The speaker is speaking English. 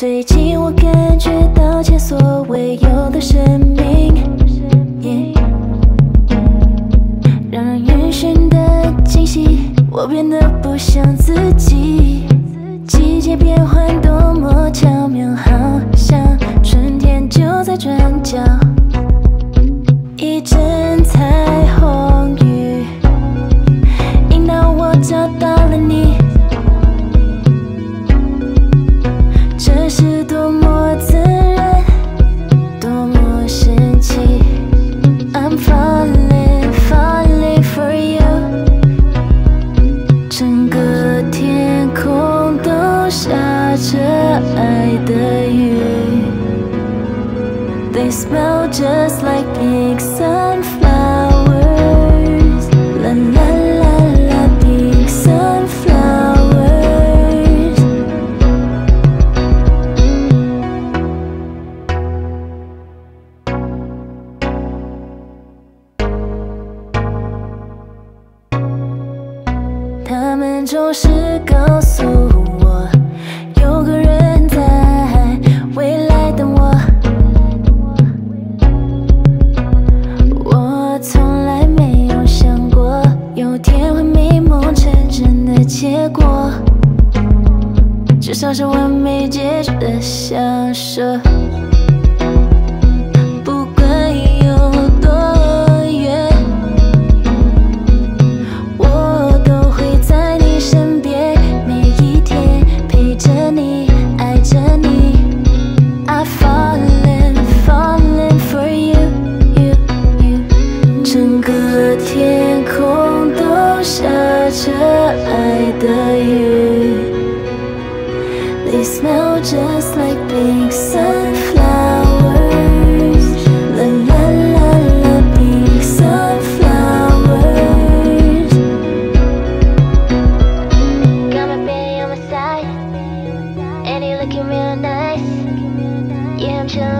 最近我感觉到前所未有的生命，让人晕眩的惊喜，我变得不像自己。季节变换多么巧妙，好像春天就在转角。一阵彩虹雨，引导我找到下着爱的雨。They smell just like pink sunflowers. La la la la, pink sunflowers. 他们总是告诉 像是完美结局的享受。They smell just like pink sunflowers. La la la la, pink sunflowers. Got my baby on my side, and you looking real nice. Yeah, I'm chilling